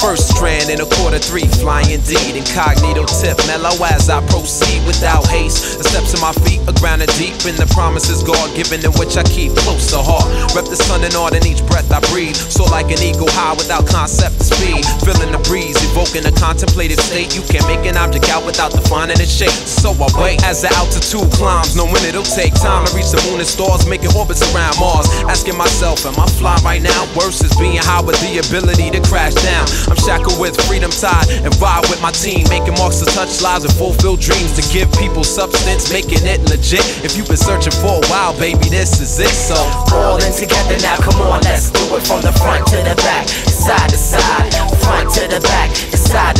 First strand in a quarter three, flying indeed. Incognito tip, mellow as I proceed without haste. The steps of my feet are grounded deep in the promises God given, in which I keep close to heart. Rep the sun and art in each breath I breathe. So like an eagle high without concept speed. Feeling the breeze, evoking a contemplative state. You can't make an object out without defining its shape. So I wait as the altitude climbs, knowing it'll take time to reach the moon and stars, making orbits around Mars. Asking myself, am I flying right now? Worse is being high with the ability to crash down. I'm shackled with freedom tied and vibe with my team, making marks to touch lives and fulfill dreams to give people substance, making it legit. If you've been searching for a while, baby, this is it. So all in together now, come on, let's do it from the front to the back, side to side, front to the back, side.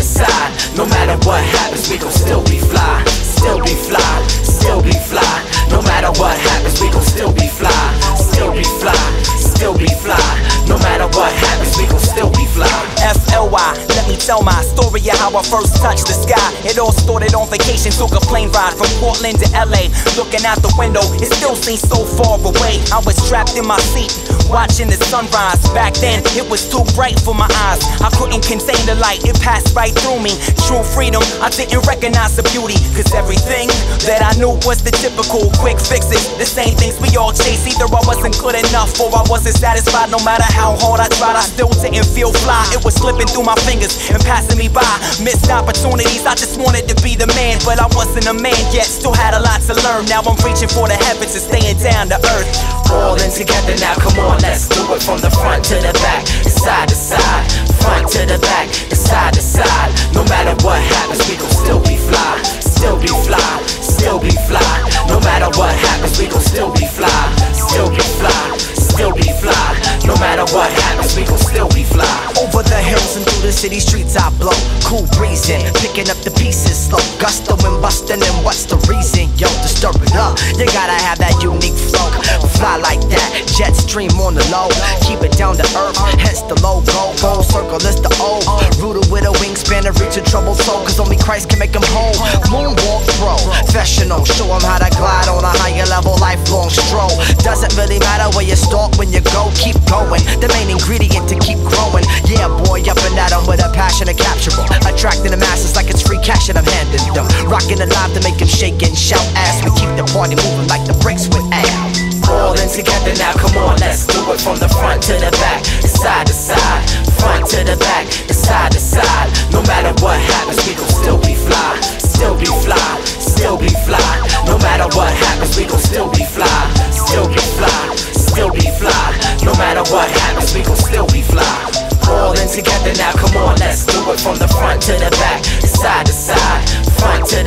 Tell my story of how I first touched the sky. It all started on vacation, took a plane ride from Portland to LA. Looking out the window, it still seems so far away. I was trapped in my seat, watching the sunrise. Back then, it was too bright for my eyes. I couldn't contain the light, it passed right through me. True freedom, I didn't recognize the beauty. Cause everything that I knew was the typical quick fixes. The same things we all chase. Either I wasn't good enough or I wasn't satisfied. No matter how hard I tried, I still didn't feel fly. It was slipping through my fingers and passing me by. Missed opportunities, I just wanted to be the man, but I wasn't a man yet. Still had a lot to learn. Now I'm reaching for the heavens and staying down to earth. All in together now, come on, let's do it from the front to the back, side to side, front to the back, side to side. No hills and through the city streets I blow. Cool breezing, picking up the pieces slow. Gusto and bustin', and what's the reason? Yo, to stir it up, you gotta have that unique flow. Fly like that, jet stream on the low. Keep it down to earth, hence the logo. Gold circle is the O. Rooted with a wingspan to reach a troubled soul, cause only Christ can make him whole. Moonwalk pro, professional, show him how to glide on a higher level, lifelong stroll. Doesn't really matter where you start when you go, keep going. The main ingredient to Rocking the live to make them shake and shout as we keep the party moving like the bricks with Al. All in together now, come on, let's do it from the front to the back, side to side, front to the back,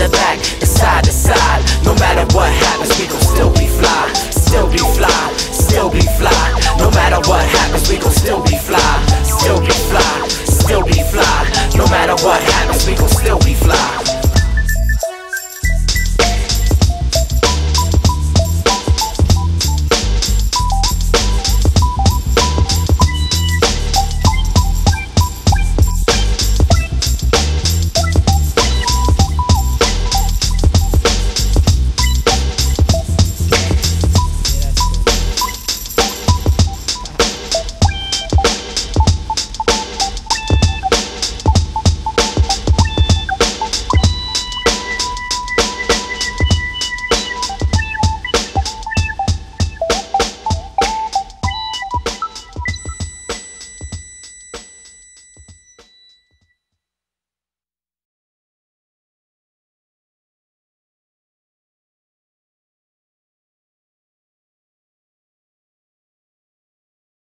the back, and side to side. No matter what happens, we gon' still be fly, still be fly, still be fly. No matter what happens, we gon' still